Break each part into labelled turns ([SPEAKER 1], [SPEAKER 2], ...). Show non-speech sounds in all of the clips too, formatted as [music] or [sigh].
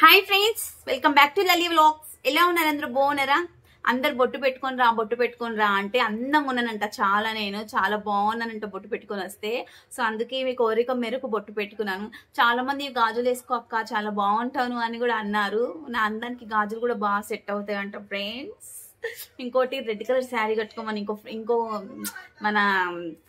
[SPEAKER 1] Hi friends welcome back to Lali vlogs ఎలా ఉన్నారు అందరూ? బాగున్నారా? అందరు బొట్టు పెట్టుకొని రా బొట్టు పెట్టుకొని రా అంటే అందంగా ఉన్నానంట. చాలా నేను చాలా బాగున్నానంట బొట్టు పెట్టుకొని వస్తే. సో అందుకే మీ కోరిక మేరకు బొట్టు పెట్టుకున్నాను. చాలా మంది గాజులు వేసుకో అక్క చాలా బాగుంటాను అని కూడా అన్నారు. నా అందానికి గాజులు కూడా బాగా సెట్ అవుతాయి అంట ఫ్రెండ్స్ ఇంకోటి రెడ్ కలర్ శారీ కట్టుకోమని ఇంకో ఇంకో మన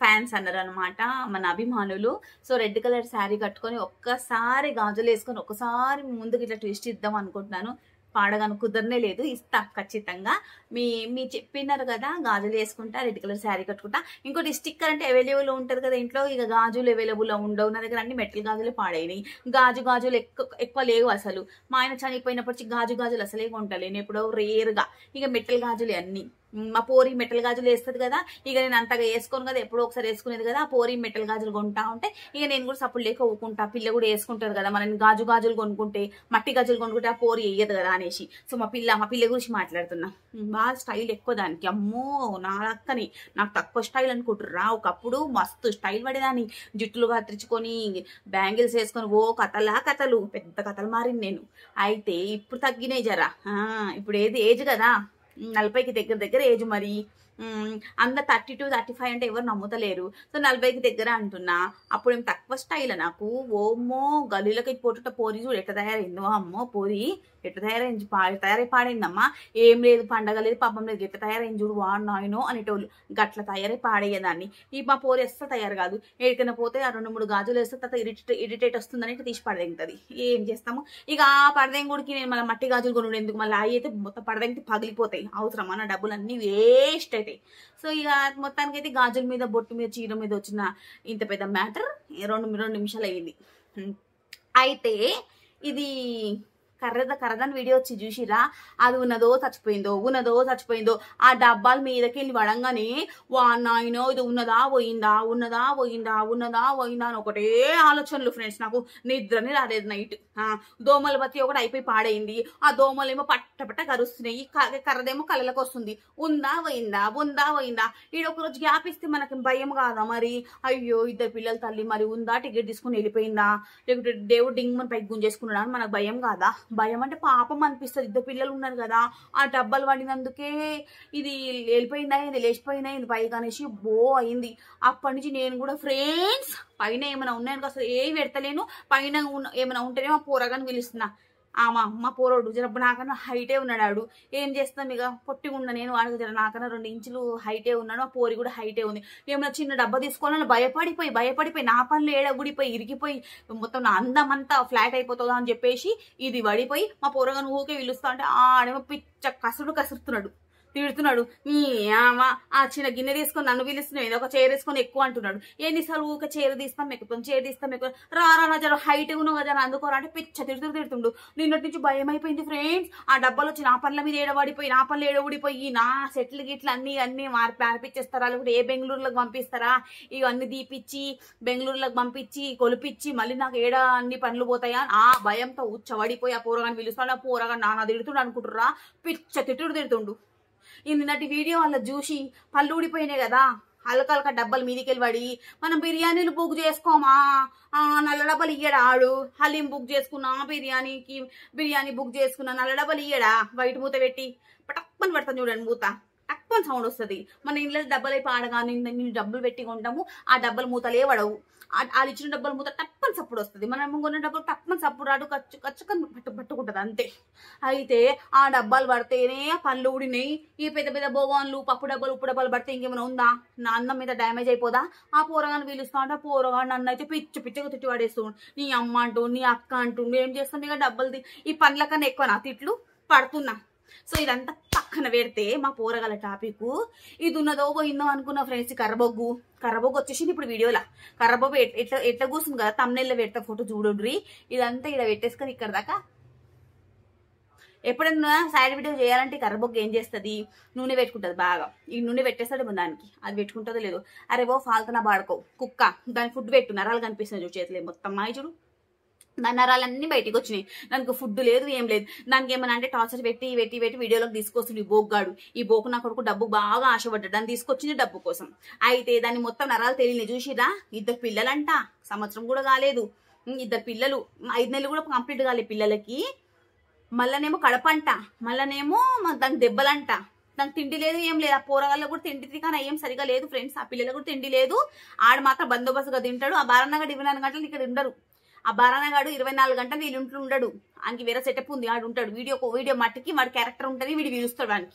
[SPEAKER 1] ఫ్యాన్స్ అన్నారు అనమాట మన అభిమానులు. సో రెడ్ కలర్ శారీ కట్టుకొని ఒక్కసారి గాజులు వేసుకొని ఒక్కసారి ముందుకు ఇట్లా ట్విస్ట్ ఇద్దాం అనుకుంటున్నాను. పాడగాను కుదరనే లేదు. ఇస్తా ఖచ్చితంగా. మీ మీ చెప్పినారు కదా గాజులు వేసుకుంటా రెడ్ కలర్ శారీ కట్టుకుంటా. ఇంకోటి స్టిక్కర్ అంటే అవైలబుల్ ఉంటుంది కదా ఇంట్లో ఇక గాజులు అవైలబుల్ ఉండవు. నా దగ్గర అన్ని మెటల్ గాజులు పాడైనాయి. గాజు గాజులు ఎక్కువ ఎక్కువ లేవు అసలు. మా ఆయన చనిపోయినప్పటి గాజు గాజులు అసలే కొంటలేను. ఎప్పుడో రేరుగా ఇక మెటల్ గాజులే అన్నీ. మా పోరి మెటల్ గాజులు వేస్తుంది కదా ఇక నేను అంతగా వేసుకోను కదా ఎప్పుడో ఒకసారి వేసుకునేది కదా ఆ పోరి మెటల్ గాజులు కొంటా ఉంటే ఇక నేను కూడా సప్పుడు లేక ఊకుంటా. పిల్ల కూడా వేసుకుంటారు కదా మనం గాజు గాజులు కొనుక్కుంటే మట్టి గాజులు కొనుక్కుంటే ఆ పోరి వేయదు కదా అనేసి. సో మా పిల్ల మా పిల్ల గురించి మాట్లాడుతున్నా. బాగా స్టైల్ ఎక్కువ దానికి. అమ్మో నా అక్కని. నాకు తక్కువ స్టైల్ అనుకుంటుర్రా. ఒకప్పుడు మస్తు స్టైల్ పడేదాన్ని. జుట్టులు కత్తిరించుకొని బ్యాంగిల్స్ వేసుకొని ఓ కథలా కథలు. పెద్ద కథలు మారింది నేను. అయితే ఇప్పుడు తగ్గినాయి జరా. ఆ, ఇప్పుడు ఏది ఏజ్ కదా. నలభైకి దగ్గర దగ్గర ఏజ్ మరి అంద థర్టీ టు థర్టీ ఫైవ్ అంటే ఎవరు నమ్ముతలేరు. సో నలభైకి దగ్గర అంటున్నా అప్పుడు ఏం తక్కువ స్టైల్ నాకు? ఓమో గలీలకి పోటుట పోరి చూడు ఎట్లా తయారైందో? అమ్మో పోరి. ఎట్ట తయారైంది? పా తయారై పాడైందమ్మా. ఏం లేదు పండగ లేదు పాపం లేదు. ఎట్ట తయారైంది చూడు వాడు నాయనో అనేటోళ్ళు గట్ల తయారై పాడేయేదాన్ని ఈ మా పోరు వేస్తే తయారు కాదు. ఎక్కడికైనా పోతే ఆ రెండు మూడు గాజులు వేస్తే తర్వాత ఇరిటేట్ ఇరిటేట్ వస్తుందని ఇట్లా తీసి పడదెంగుతుంది. ఏం చేస్తాము? ఇక ఆ పడదెంగుడికి నేను మళ్ళీ మట్టి గాజులు కొనుడు ఎందుకు? మళ్ళీ అవి అయితే మొత్తం పడదెంగితే పగిలిపోతాయి. అవసరం అన్న డబ్బులు అన్నీ వేస్ట్ అవుతాయి సో ఇక మొత్తానికి అయితే గాజుల మీద బొట్టు మీద చీర మీద వచ్చిన ఇంత పెద్ద మ్యాటర్ రెండు రెండు నిమిషాలు అయ్యింది అయితే ఇది కర్రద కర్రదని వీడియో వచ్చి చూసిరా? అది ఉన్నదో చచ్చిపోయిందో ఉన్నదో చచ్చిపోయిందో ఆ డబ్బాల మీదకి వెళ్ళి పడంగానే వా నాయనో ఇది ఉన్నదా పోయిందా ఉన్నదా పోయిందా ఉన్నదా పోయిందా అని ఒకటే ఆలోచనలు ఫ్రెండ్స్ నాకు నిద్రని రాలేదు నైట్ దోమల బతి ఒకటి అయిపోయి పాడైంది. ఆ దోమలేమో పట్ట పట్ట కరుస్తున్నాయి కర్రదేమో కళ్ళకి వస్తుంది. ఉందా పోయిందా ఉందా పోయిందా? ఈడ ఒక రోజు గ్యాప్ ఇస్తే మనకి భయం కాదా మరి? అయ్యో ఇద్దరు పిల్లల తల్లి మరి ఉందా? టికెట్ తీసుకుని వెళ్ళిపోయిందా? లేకపోతే దేవుడు డింగ్ మన పైకి గుంజేసుకున్నాడా మనకు భయం కాదా? భయం అంటే పాపం అనిపిస్తుంది. ఇద్దరు పిల్లలు ఉన్నారు కదా ఆ డబ్బాలు పడినందుకే ఇది వెళ్ళిపోయిందా ఇది లేచిపోయిందా ఇది పైకి అనేసి బో అయింది. అప్పటి నుంచి నేను కూడా ఫ్రెండ్స్ పైన ఏమైనా ఉన్నాయని అసలు ఏమి పెడతలేను. పైన ఉన్న- ఏమైనా ఉంటేనే మా పోరగాని పిలుస్తున్నా. ఆమా మా పోరోడు జరబ్బు నాకన్నా హైటే ఉన్నాడు ఏం చేస్తాం ఇక పొట్టిగా ఉన్న నేను వాడికి జర నాకన్నా రెండు ఇంచులు హైటే ఉన్నాడు ఆ పోరి కూడా హైటే ఉంది. ఏమైనా చిన్న డబ్బా తీసుకోవాలని భయపడిపోయి భయపడిపోయి నా పనులు ఏడగుడిపోయి ఇరిగిపోయి మొత్తం నా అందం అంతా ఫ్లాట్ అయిపోతుందా అని చెప్పేసి ఇది పడిపోయి మా పోరగాను ఊకే పిలుస్తా అంటే ఆడేమో పిచ్చ కసుడు కసురుతున్నాడు. తిడుతున్నాడు. ఆ చిన్న గిన్నె తీసుకొని నన్ను పిలుస్తున్నావు. ఏదో ఒక చైర్ వేసుకొని ఎక్కువ అంటున్నాడు. ఎన్నిసార్లు ఊక చైర్ తీస్తాం ఎక్కుతాం చైర్ తీస్తాం ఎక్కువ రారా రా జర హైట్ ఉన్నావు కదా అందుకోరా అంటే పిచ్చ తిడుతూ తిడుతుండు. నిన్నటి నుంచి భయం అయిపోయింది ఫ్రెండ్స్ ఆ డబ్బాలు వచ్చి నా పనుల మీద ఏడబడిపోయి నా పనులు ఏడబడిపోయి నా సెట్లు గిట్లు అన్ని అన్ని మార్పి మార్పిచ్చేస్తారా లేకపోతే ఏ బెంగళూరులోకి పంపిస్తారా? ఇవన్నీ తీపిచ్చి బెంగళూరులోకి పంపించి కొలిపిచ్చి మళ్ళీ నాకు ఏడ అన్ని పనులు పోతాయా? అని ఆ భయంతో ఉచ్చబడిపోయి ఆ పోరగాని పిలుస్తాడు ఆ పోరగా నానా తిడుతుండు అనుకుంటుర్రా. పిచ్చ తిట్టుడు తిడుతుండు. ఈ నిన్నటి వీడియో వాళ్ళ చూసి పళ్ళు ఊడిపోయినాయి కదా. అలకలక డబ్బాలు మీదికెళ్ళి పడి మనం బిర్యానీలు బుక్ చేసుకోమా? ఆ, నల్ల డబ్బాలు ఇయ్యడా ఆడు? హలీం బుక్ చేసుకున్నా బిర్యానీకి బిర్యానీ బుక్ చేసుకున్నా నల్ల డబ్బాలు ఇయ్యడా? వైట్ మూత పెట్టి టప్పని పెడతాను చూడండి మూత. టప్పని సౌండ్ వస్తుంది. మన ఇంట్లో డబ్బలు అయిపోయి ఆడగానే నేను డబ్బులు పెట్టి కొంటాము ఆ డబ్బలు మూతలే పడవు. వాళ్ళు ఇచ్చిన డబ్బులు మూత టప్పని సప్పుడు వస్తుంది. మనం కొన్న డబ్బులు టప్పని సప్పుడు రాడు ఖర్చు ఖర్చుకొని పట్టు పట్టుకుంటుంది అంతే. అయితే ఆ డబ్బాలు పడితేనే పళ్ళు ఊడినాయి. ఈ పెద్ద పెద్ద భోగాన్లు పప్పు డబ్బాలు ఉప్పు డబ్బాలు పడితే ఇంకేమైనా ఉందా? నా అన్నం మీద డ్యామేజ్ అయిపోదా? ఆ పోరగాన్ని పిలుస్తా అంటే ఆ పోరగాడు నన్ను అయితే పిచ్చి పిచ్చిగా తిట్టి పడేస్తూ నీ అమ్మ అంటూ నీ అక్క అంటూ ఏం చేస్తాం ఇక డబ్బులు ఈ పండ్ల కన్నా ఎక్కువ నా తిట్లు పడుతున్నా. సో ఇదంతా పక్కన పెడితే మా పోరగల టాపిక్. ఇది ఉన్నదో పోయిందో అనుకున్న ఫ్రెండ్స్ కర్రబొగ్గు. కర్రబొగ్గు వచ్చేసింది ఇప్పుడు వీడియోలా. కర్రబొగ్గు ఎట్లా ఎట్లా కూర్చుంది కదా తమ్నెల్లో పెడతా ఫోటో చూడండి ఇదంతా ఇలా పెట్టేసుకొని ఇక్కడ దాకా. ఎప్పుడన్నా సైడ్ వీడియో చేయాలంటే కర్రబొగ్గు ఏం చేస్తుంది? నూనె పెట్టుకుంటుంది బాగా. ఈ నూనె పెట్టేస్తాడు దానికి. అది పెట్టుకుంటుందో లేదు. అరే ఓ ఫాల్తనా బాడుకో. కుక్క. దాని ఫుడ్ పెట్టు. నరాలు కనిపిస్తుంది చూడు చేతులే. మొత్తం మాయ చూడు. నా నరాలన్నీ బయటికి వచ్చినాయి. దానికి ఫుడ్ లేదు ఏం లేదు. దానికి ఏమన్నా అంటే టార్చర్ పెట్టి పెట్టి పెట్టి వీడియోలోకి తీసుకొస్తుంది ఈ బోగ్గాడు. ఈ బోకు నా కొడుకు డబ్బు బాగా ఆశపడ్డాడు. దాన్ని తీసుకొచ్చింది డబ్బు కోసం. అయితే దాన్ని మొత్తం నరాలు తెలియని చూసిరా ఇద్దరు పిల్లలంట. సంవత్సరం కూడా కాలేదు. ఇద్దరు పిల్లలు. ఐదు నెలలు కూడా కంప్లీట్ కాలేదు పిల్లలకి. మళ్ళనేమో కడపంట. మళ్ళనేమో దానికి దెబ్బలంట. దానికి తిండి లేదు ఏం లేదు. ఆ పోరగాళ్ళకు కూడా తిండి కానీ ఏం సరిగా లేదు ఫ్రెండ్స్. ఆ పిల్లలకు కూడా తిండి లేదు. ఆడ మాత్రం బందోబస్తుగా తింటాడు. ఆ బారన్నగా ఇరవై నాలుగు గంటలు ఇక్కడ ఉండరు. ఆ బారానగాడు ఇరవై నాలుగు గంటలు వీళ్ళు ఇంట్లో ఉండడు. ఆయనకి వేరే సెటప్ ఉంది. ఆడు ఉంటాడు. వీడియో వీడియో మట్టికి వాడు క్యారెక్టర్ ఉంటేనే వీడు పిలుస్తాడు ఆయనకి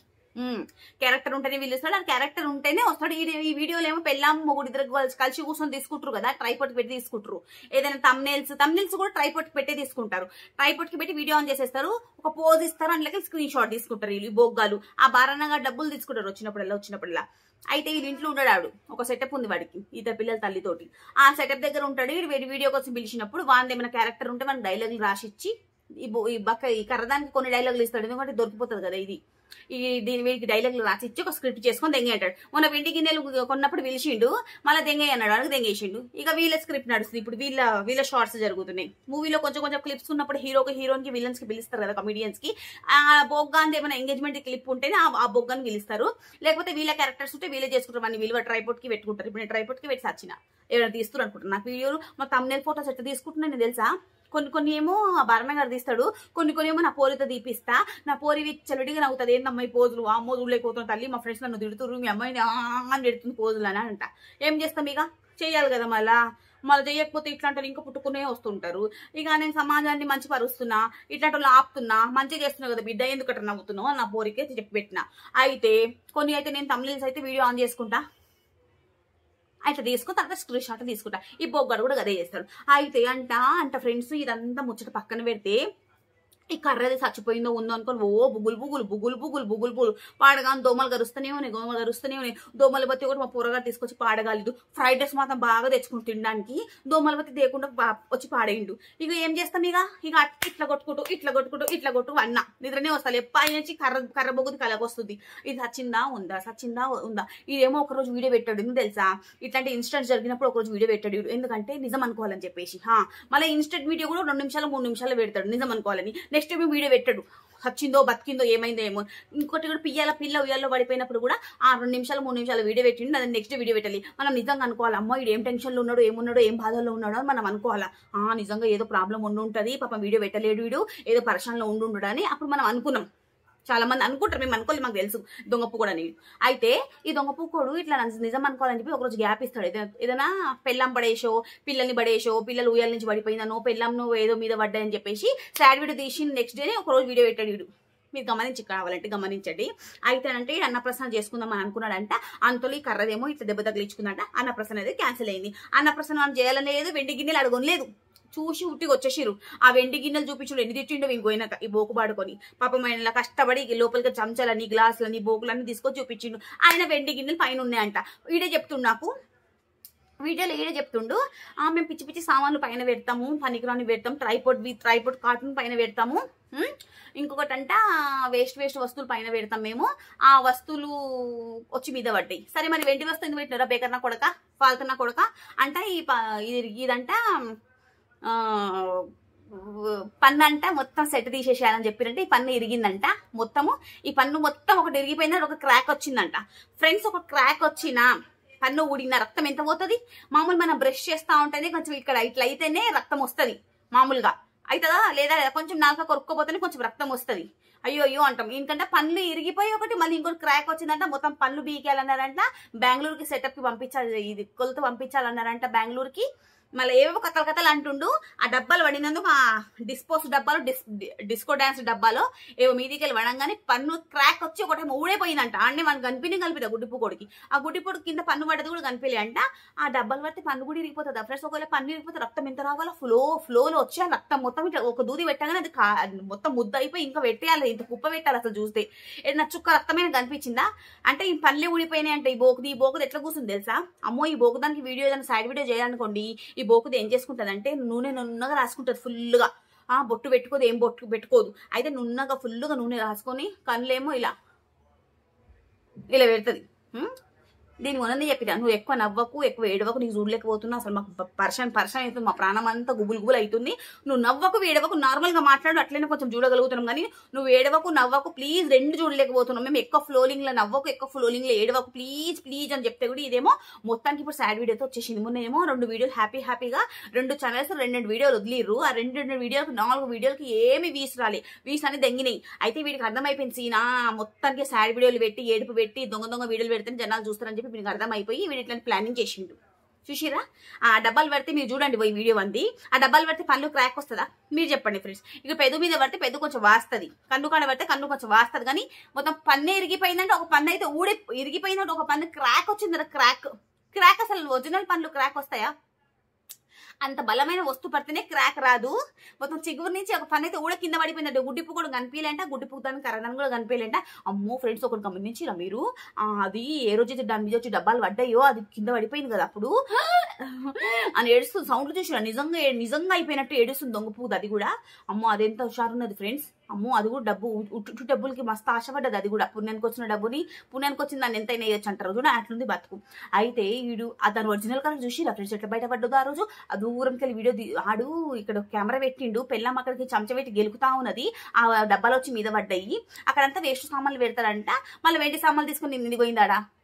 [SPEAKER 1] క్యారెక్టర్ ఉంటేనే పిలుస్తాడు ఆ క్యారెక్టర్ ఉంటేనే వస్తాడు. ఈ ఈ వీడియోలో ఏమో పెళ్ళాం మొగుడు ఇద్దరు కలిసి- కలిసి కూర్చొని తీసుకుంటారు కదా. ట్రైపోర్ట్ పెట్టి తీసుకుంటారు. ఏదైనా తమ్నేల్స్ తమ్నేల్స్ కూడా ట్రైపోర్ట్ పెట్టే తీసుకుంటారు. ట్రైపోర్ట్కి పెట్టి వీడియో ఆన్ చేసేస్తారు. ఒక పోజ్ ఇస్తారు. అందులోకి స్క్రీన్ షాట్ తీసుకుంటారు. వీళ్ళు బొగ్గాలు. ఆ బారానగా డబ్బులు తీసుకుంటారు. వచ్చినప్పుడల్లా వచ్చినప్పుడల్లా. అయితే వీళ్ళ ఇంట్లో ఉండడు ఒక సెటప్ ఉంది వాడికి ఈత పిల్లల తల్లితోటి. ఆ సెటప్ దగ్గర ఉంటాడు వీడు వీడి వీడియో కోసం పిలిచినప్పుడు వాడిని ఏమైనా క్యారెక్టర్ ఉంటే మనకి డైలాగులు రాసిచ్చి ఈ బక్క ఈ కర్రదానికి కొన్ని డైలాగులు ఇస్తాడు ఎందుకంటే దొరికిపోతుంది కదా ఇది. ఈ దీని వీడికి డైలాగులు రాసిచ్చి ఒక స్క్రిప్ట్ చేసుకొని దెంగేటాడు మొన్న వెండి గిన్నెలు కొన్నప్పుడు పిలిచిండు మళ్ళీ దెంగే అన్నాడు అడుగు దెంగేసిండు ఇక వీళ్ళ స్క్రిప్ట్ నడుస్తుంది. ఇప్పుడు వీళ్ళ వీళ్ళ షార్ట్స్ జరుగుతున్నాయి. మూవీలో కొంచెం కొంచెం క్లిప్స్ ఉన్నప్పుడు హీరోకి హీరోయిన్కి కి పిలుస్తారు కదా కమిడియన్స్కి. ఆ బొగ్గాంది ఏమైనా ఎంగేజ్మెంట్ క్లిప్ ఉంటేనే ఆ- బొగ్గాన్ని పిలుస్తారు. లేకపోతే వీళ్ళ క్యారెక్టర్స్ ఉంటే వీళ్ళే చేసుకుంటారు. మన విలువ ట్రైపోర్ట్కి పెట్టుకుంటారు. ఇప్పుడు నేను ట్రైపోర్ట్కి పెట్టి సచ్చిన. ఎవరైనా తీస్తారు అనుకుంటారు నాకు వీడియోలు మా తమ్నేల్ ఫోటోస్ ఎట్లా తీసుకుంటున్నాను తెలుసా? కొన్ని కొన్ని ఏమో ఆ భరణ తీస్తాడు కొన్ని కొన్ని ఏమో నా పోరితో తీపిస్తా నా పోరి చలివిడిగా నవ్వుతుంది ఏందమ్మా ఈ పోజులు? అమ్మో లేకపోతున్నా తల్లి? మా ఫ్రెండ్స్ నన్ను తిడుతురు మీ అమ్మాయిని ఆ అని తిడుతుంది పోజులు అని అంట. ఏం చేస్తాం ఇక? చేయాలి కదా మళ్ళా? మళ్ళీ చేయకపోతే ఇట్లాంటి ఇంకా పుట్టుకునే వస్తుంటారు. ఇక నేను సమాజాన్ని మంచి పరుస్తున్నా ఇట్లాంటి వాళ్ళు ఆపుతున్నా మంచిగా చేస్తున్నా కదా బిడ్డ ఎందుకట్ట నవ్వుతున్నావు? నా పోరికే చెప్పి పెట్టిన. అయితే కొన్ని అయితే నేను తమిళస్ అయితే వీడియో ఆన్ చేసుకుంటా. అయితే తీసుకుని తర్వాత స్క్రీన్ షాట్ తీసుకుంటా. ఈ బొగ్గడు కూడా అదే చేస్తాడు. అయితే అంట అంట ఫ్రెండ్స్ ఇదంతా ముచ్చట పక్కన పెడితే ఈ కర్రది చచ్చిపోయిందో ఉందో అనుకోని ఓ బుగులు బుగులు బుగులు బుగులు బుగులు బుగులు. పాడగాని దోమలు గరుస్తూనే ఉన్నాయి దోమలు గరుస్తూనే ఉన్నాయి. దోమల బత్తి కూడా మా పూరగారు తీసుకొచ్చి పాడగలదు ఫ్రైడ్ రైస్ మాత్రం బాగా తెచ్చుకుని తినడానికి. దోమల బత్తి తేకుండా వచ్చి పాడేయండు. ఇక ఏం చేస్తాం ఇక ఇక ఇట్లా కొట్టుకుంటూ ఇట్లా కొట్టుకుంటూ ఇట్లా కొట్టు అన్న. నిద్రనే వస్తాను ఎప్పటి నుంచి కర్ర కర్ర బొగ్గుది కలగొస్తుంది ఇది సచ్చిందా? ఉందా? సచ్చిందా? ఉందా? ఇదేమో ఒక రోజు వీడియో పెట్టాడు. ఎందుకు తెలుసా? ఇట్లాంటి ఇన్స్టెంట్ జరిగినప్పుడు ఒకరోజు వీడియో పెట్టాడు ఎందుకంటే నిజం అనుకోవాలని చెప్పేసి. మళ్ళీ ఇన్స్టెంట్ వీడియో కూడా రెండు నిమిషాలు మూడు నిమిషాలు పెడతాడు. నిజం అనుకోవాలని. నెక్స్ట్ టైం వీడియో పెట్టడు. వచ్చిందో బతికిందో ఏమైందో ఏమో. ఇంకోటి కూడా పియ్యాల పిల్ల ఉయ్యాల్లో పడిపోయినప్పుడు కూడా ఆ రెండు నిమిషాలు మూడు నిమిషాలు వీడియో పెట్టిండు అది నెక్స్ట్ వీడియో పెట్టాలి. మనం నిజంగా అనుకోవాలి? అమ్మ వీడు ఏం టెన్షన్లో ఉన్నాడు ఏమున్నాడో ఏం బాధల్లో ఉన్నాడో అని మనం అనుకోవాలా? ఆ నిజంగా ఏదో ప్రాబ్లం ఉండి ఉంటుంది పాపం వీడియో పెట్టలేడు వీడు ఏదో పరిశ్రమలో ఉండి ఉండడని అని అప్పుడు మనం అనుకున్నాం. చాలా మంది అనుకుంటారు మేము అనుకోలేదు మాకు తెలుసు దొంగపు కూడా అని అయితే ఈ దొంగపు కూడా ఇట్లా నిజం అనుకోవాలని చెప్పి ఒకరోజు గ్యాప్ ఇస్తాడు. ఏదైనా పెళ్ళం పడేసో పిల్లల్ని పడేసో పిల్లలు ఉయ్యాల నుంచి పడిపోయిందనో పెళ్ళం నువ్వు ఏదో మీద పడ్డాయని చెప్పేసి సాడ్ వీడియో తీసి నెక్స్ట్ డేనే ఒక రోజు వీడియో పెట్టాడు వీడు. మీరు గమనించి కావాలంటే గమనించండి. అయితే అంటే ఈడు అన్నప్రసన్న చేసుకుందాం అని అనుకున్నాడంట. అంతలో ఈ కర్రదేమో ఇట్లా దెబ్బ తగిలించుకుందంట. అన్నప్రసన్న అయితే క్యాన్సిల్ అయింది. అన్నప్రసన్న మనం చేయాలనే లేదు వెండి గిన్నెలు అడగలేదు చూసి ఉట్టికి వచ్చేసిరు ఆ వెండి గిన్నెలు చూపించుడు ఎన్ని తిట్టిండో ఇంకోయినాక ఈ బోకు పాడుకొని. పాపం ఆయన కష్టపడి లోపలికి చంచాలని గ్లాసులని బోకులన్నీ తీసుకొని చూపించిండు. ఆయన వెండి గిన్నెలు పైన ఉన్నాయంట. వీడే చెప్తుండు నాకు. వీడియోలో ఈడే చెప్తుండు. ఆ మేము పిచ్చి పిచ్చి సామాన్లు పైన పెడతాము పనికిరాని పెడతాం ట్రైపోర్ట్ వి ట్రైపోర్ట్ కార్టూన్ పైన పెడతాము. ఇంకొకటి అంట వేస్ట్ వేస్ట్ వస్తువులు పైన పెడతాం మేము. ఆ వస్తువులు వచ్చి మీద పడ్డాయి. సరే మరి వెండి వస్తువు ఎందుకు పెట్టినారా? బేకర్నా కొడక ఫాల్తనా కొడక? అంట ఈ ఇదంట పన్ను అంట మొత్తం సెట్ తీసేసేయాలని చెప్పారంటే ఈ పన్ను ఇరిగిందంట మొత్తము. ఈ పన్ను మొత్తం ఒకటి ఇరిగిపోయిందని ఒక క్రాక్ వచ్చిందంట. ఫ్రెండ్స్ ఒక క్రాక్ వచ్చిన పన్ను ఊడిన రక్తం ఎంత పోతుంది? మామూలు మనం బ్రష్ చేస్తా ఉంటేనే కొంచెం ఇక్కడ ఇట్లా అయితేనే రక్తం వస్తుంది మామూలుగా. అవుతుందా లేదా? కొంచెం నాలుక కొరుక్కోపోతేనే కొంచెం రక్తం వస్తుంది. అయ్యో అయ్యో అంటాం. ఎందుకంటే పళ్ళు ఇరిగిపోయి ఒకటి మళ్ళీ ఇంకోటి క్రాక్ వచ్చిందంట మొత్తం పళ్ళు బీకేయాలన్నారంట. బెంగళూరుకి సెటప్కి పంపించాలి ఇది కొలత పంపించాలన్నారంట బెంగళూరుకి. మళ్ళీ ఏవో కథలు కథలు అంటుండు ఆ డబ్బాలు పడినందుకు ఆ డిస్పోస్ డబ్బాలు డిస్ డిస్కో డాన్స్ డబ్బాలో ఏవో మీదికి వెళ్ళి పడంగానే పన్ను క్రాక్ వచ్చి ఒకటి ఊడైపోయిందంట. అన్నీ మనకు కనిపిని కలిపిదా గుడ్డిపు కొడికి. ఆ గుడ్డిపోడు కింద పన్ను పడ్డది కూడా కనిపించలే అంట. ఆ డబ్బాలు పడితే పన్ను కూడా ఇరిగిపోతుంది. ఫ్రెండ్స్ ఒకవేళ పన్ను ఇరిగిపోతే రక్తం ఎంత రావాలో ఫ్లో ఫ్లోలో వచ్చి ఆ రక్తం మొత్తం ఇట్లా ఒక దూది పెట్టగానే అది కా- మొత్తం ముద్ద అయిపోయి ఇంకా పెట్టేయాలి. ఇంత కుప్ప పెట్టాలి అసలు చూస్తే. ఏదైనా చుక్క రక్తమైన కనిపించిందా? అంటే ఈ పనులే ఊడిపోయినాయి అంటే ఈ బోకుది ఈ బోకుది ఎట్లా కూర్చుంది తెలుసా? అమ్మో ఈ బోకు దానికి వీడియో ఏదైనా సైడ్ వీడియో చేయాలనుకోండి ఈ బోకుది ఏం చేసుకుంటుంది అంటే నూనె నున్నగా రాసుకుంటుంది ఫుల్గా ఆ బొట్టు పెట్టుకోదు ఏం బొట్టు పెట్టుకోదు. అయితే నున్నగా ఫుల్గా నూనె రాసుకొని కళ్ళేమో ఇలా ఇలా పెడుతుంది. దీని మొన్న చెప్పిన నువ్వు ఎక్కువ నవ్వకు ఎక్కువ ఏడవకు నీకు చూడలేకపోతున్నావు అసలు మాకు పర్షన్ పర్షన్ అవుతుంది మా ప్రాణం అంతా గుబులు గుబులు అవుతుంది. నువ్వు నవ్వకు ఏడవకు నార్మల్గా మాట్లాడు అట్లనే కొంచెం చూడగలుగుతున్నాం. కానీ నువ్వు ఏడవకు నవ్వకు ప్లీజ్ రెండు చూడలేకపోతున్నాం మేము ఎక్కువ ఫ్లోలింగ్లో నవ్వకు ఎక్కువ ఫ్లోలింగ్లో ఏడవకు ప్లీజ్ ప్లీజ్ అని చెప్తే కూడా ఇదేమో మొత్తానికి ఇప్పుడు సాడ్ వీడియోతో వచ్చేసింది. మొన్న ఏమో రెండు వీడియోలు హ్యాపీ హ్యాపీగా రెండు ఛానల్స్ రెండు రెండు వీడియోలు వదిలేరు ఆ రెండు రెండు వీడియోలకు నాలుగు వీడియోలకి ఏమి వీస్ రాలి. వీస్ అని దెంగినాయి. అయితే వీడికి అర్థమైపోయింది సీనా మొత్తానికి సాడ్ వీడియోలు పెట్టి ఏడుపు పెట్టి దొంగ దొంగ వీడియోలు పెడితే జనాలు చూస్తారని చెప్పి మీకు అర్థమైపోయి వీడిట్లని ఇట్లా ప్లానింగ్ చేసిండు. చూసిరా ఆ డబ్బాలు పడితే మీరు చూడండి పోయి వీడియో అంది. ఆ డబ్బాలు పడితే పళ్ళు క్రాక్ వస్తుందా? మీరు చెప్పండి ఫ్రెండ్స్ ఇక పెద్ద మీద పడితే పెద్ద కొంచెం వాస్తుంది. కన్ను కాడ పడితే కన్ను కొంచెం వాస్తుంది. కానీ మొత్తం పన్ను ఇరిగిపోయిందంటే ఒక పన్ను అయితే ఊడి ఇరిగిపోయిందంటే ఒక పన్ను క్రాక్ వచ్చింది క్రాక్ క్రాక్ అసలు ఒరిజినల్ పనులు క్రాక్ వస్తాయా? అంత బలమైన వస్తువు పడితేనే క్రాక్ రాదు. మొత్తం చిగురు నుంచి ఒక ఫన్ అయితే ఊడ కింద పడిపోయిందంటే. గుడ్డిపు కూడా కనిపించలేంట గుడ్డిపు దానికి కరణాన్ని కూడా కనిపించలేంట అమ్మో ఫ్రెండ్స్ ఒకటి గమనించిరా మీరు? ఆ, అది ఏ రోజు దాని మీద వచ్చి డబ్బాలు పడ్డాయో అది కింద పడిపోయింది కదా అప్పుడు. అని ఏడుస్తుంది సౌండ్ చూసిరా? నిజంగా నిజంగా అయిపోయినట్టు ఏడుస్తుంది దొంగ పువ్వు అది కూడా. అమ్మో అదెంత హుషారున్నది ఫ్రెండ్స్ అమ్మో అది కూడా డబ్బు ఉట్టు డబ్బులకి మస్తు ఆశపడ్డది అది కూడా. పుణ్యానికి వచ్చిన డబ్బుని పుణ్యానికి వచ్చిన దాన్ని ఎంతైనా వేయచ్చు అంటారు. చూడ అట్లుంది బతుకు. అయితే వీడు ఆ దాని ఒరిజినల్ కలర్ చూసి ఫ్రెండ్స్ ఎట్లా బయటపడ్డదో ఆ రోజు? ఆ దూరంకి వెళ్ళి వీడియో ఆడు ఇక్కడ కెమెరా పెట్టిండు. పెళ్ళం అక్కడికి చెంచ పెట్టి గెలుకుతా ఉన్నది. ఆ డబ్బాలు వచ్చి మీద పడ్డాయి. అక్కడంతా వేస్ట్ సామాన్లు పెడతారంట మళ్ళీ వెండి సామాన్లు తీసుకుని ఎందుకు